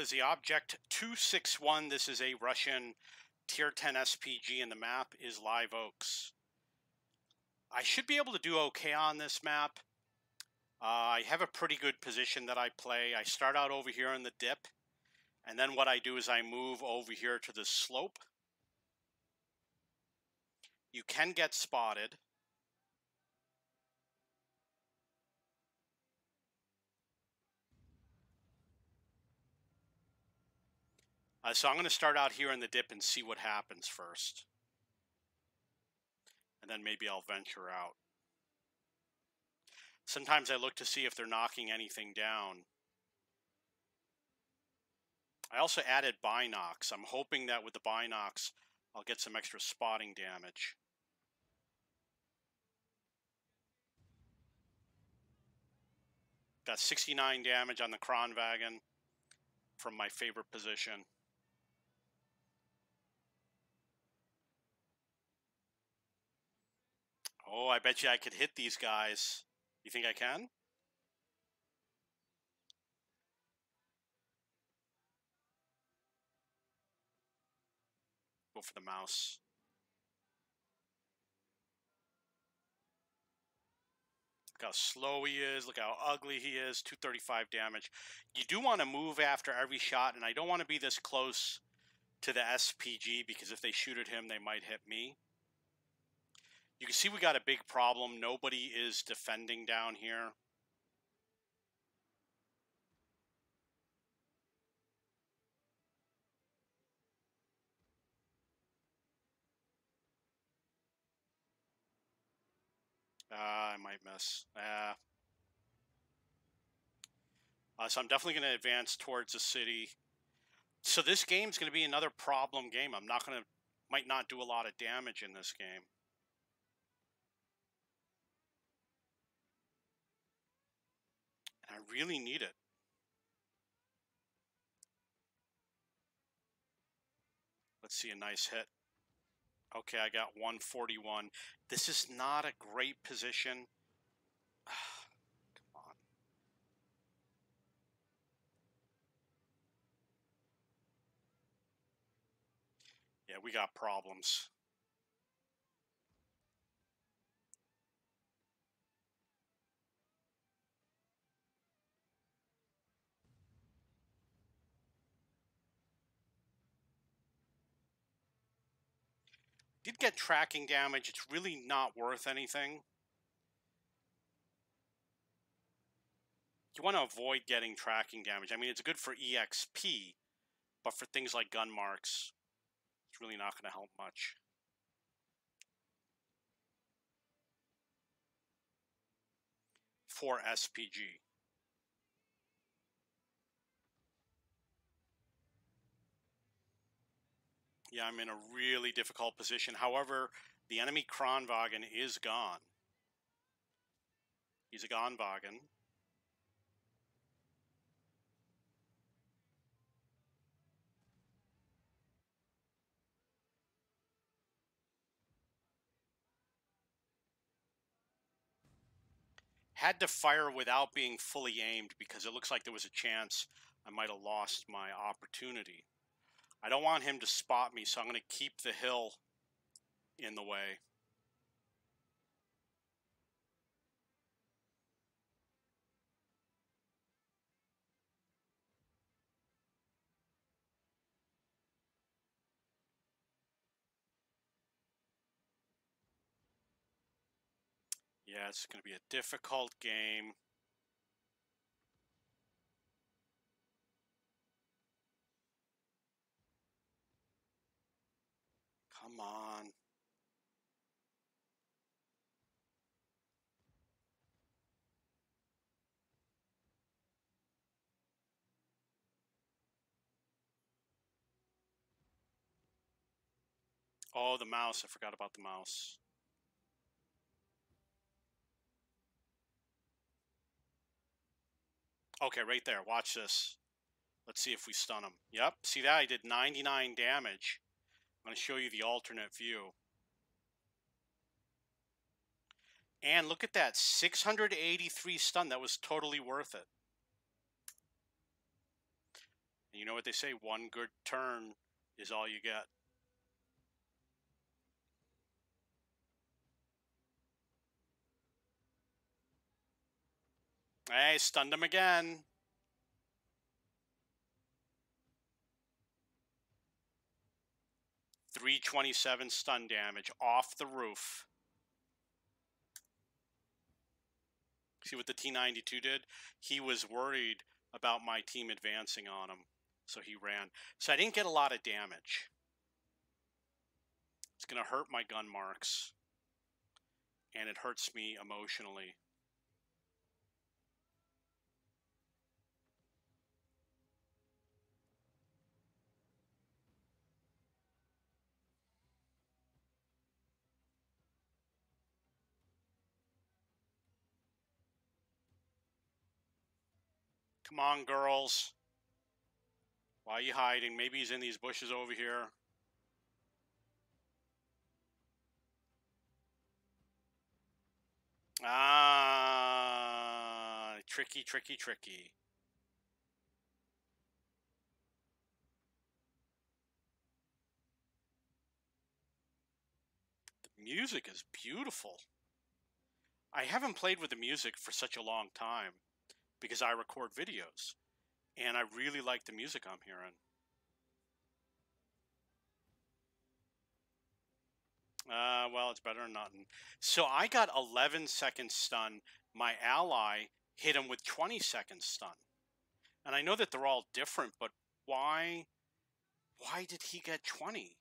is the Object 261. This is a Russian Tier 10 SPG, and the map is Live Oaks. I should be able to do okay on this map. Uh, I have a pretty good position that I play. I start out over here in the dip, and then what I do is I move over here to the slope. You can get spotted. Uh, so I'm going to start out here in the dip and see what happens first. And then maybe I'll venture out. Sometimes I look to see if they're knocking anything down. I also added binocs. I'm hoping that with the binocs, I'll get some extra spotting damage. Got 69 damage on the Kranvagn from my favorite position. Oh, I bet you I could hit these guys. You think I can? Go for the Maus. Look how slow he is. Look how ugly he is. 235 damage. You do want to move after every shot, and I don't want to be this close to the SPG because if they shoot at him, they might hit me. You can see we got a big problem. Nobody is defending down here. Uh, I might miss. Uh, uh, so I'm definitely going to advance towards the city. So this game's going to be another problem game. I'm not going to, might not do a lot of damage in this game. Really need it. Let's see a nice hit. Okay, I got 141. This is not a great position. Come on. Yeah, we got problems. Did get tracking damage. It's really not worth anything. You want to avoid getting tracking damage. I mean, it's good for EXP, but for things like gun marks, it's really not going to help much. For SPG. I'm in a really difficult position. However, the enemy Kranvagn is gone. He's a Gonvagen. Had to fire without being fully aimed because it looks like there was a chance I might have lost my opportunity. I don't want him to spot me, so I'm going to keep the hill in the way. Yeah, it's going to be a difficult game. Come on. Oh, the Maus. I forgot about the Maus. Okay, right there. Watch this. Let's see if we stun him. Yep. See that? I did 99 damage. I'm going to show you the alternate view. And look at that, 683 stun. That was totally worth it. And you know what they say? One good turn is all you get. Hey, stunned him again. Three twenty-seven stun damage off the roof. See what the T92 did? He was worried about my team advancing on him, so he ran. So I didn't get a lot of damage. It's going to hurt my gun marks, and it hurts me emotionally. Come on, girls. Why are you hiding? Maybe he's in these bushes over here. Ah, tricky, tricky, tricky. The music is beautiful. I haven't played with the music for such a long time because I record videos and I really like the music I'm hearing. Uh, well, it's better than nothing. So I got 11 seconds stun. My ally hit him with 20 seconds stun. And I know that they're all different, but why why did he get 20?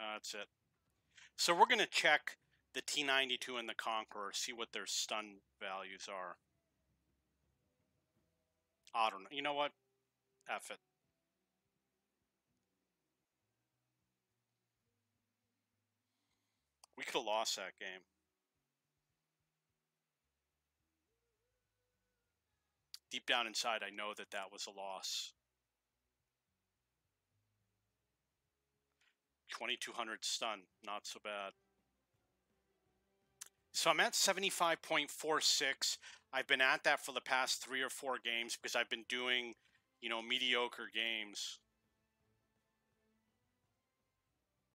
Uh, that's it. So we're going to check the T92 and the Conqueror, see what their stun values are. I don't know. You know what? F it. We could have lost that game. Deep down inside, I know that that was a loss. 2200 stun, not so bad. So I'm at 75.46. I've been at that for the past three or four games because I've been doing, you know, mediocre games.